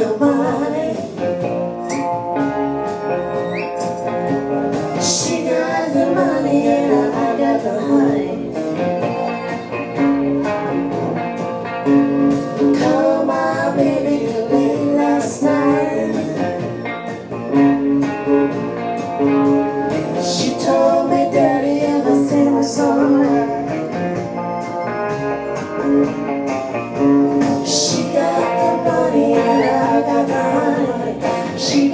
She got the money and I got the honey baby late last night. She told She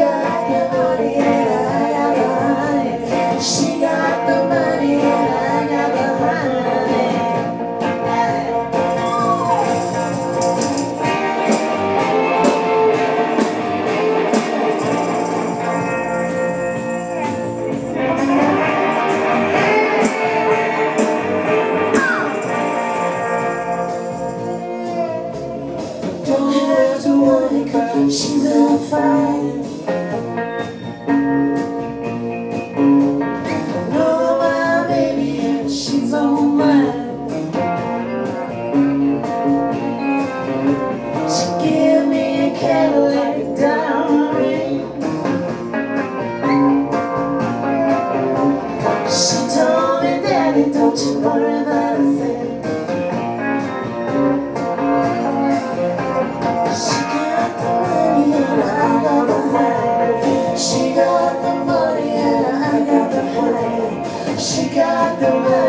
the man.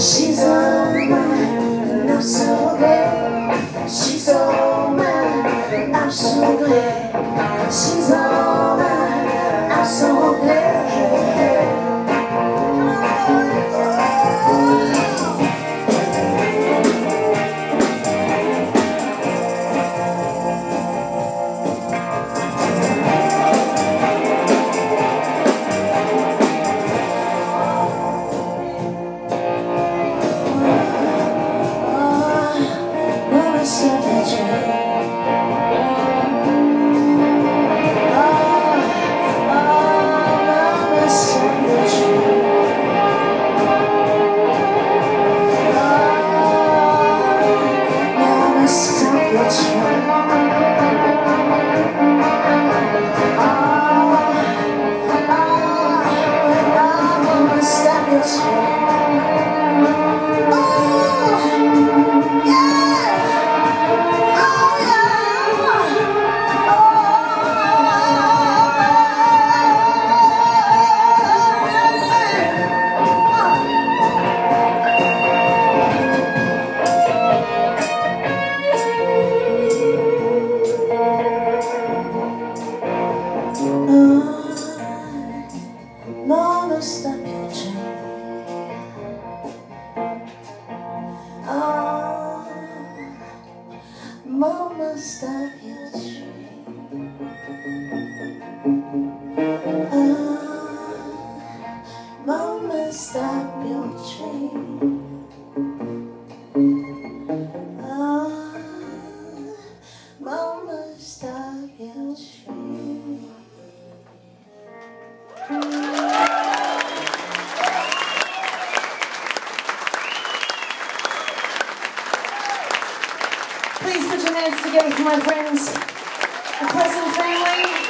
She's all mine, and I'm so glad. She's all mine, I'm so glad. She's all mine, I'm so glad. Stop. Hands together for my friends, the Pleasance family.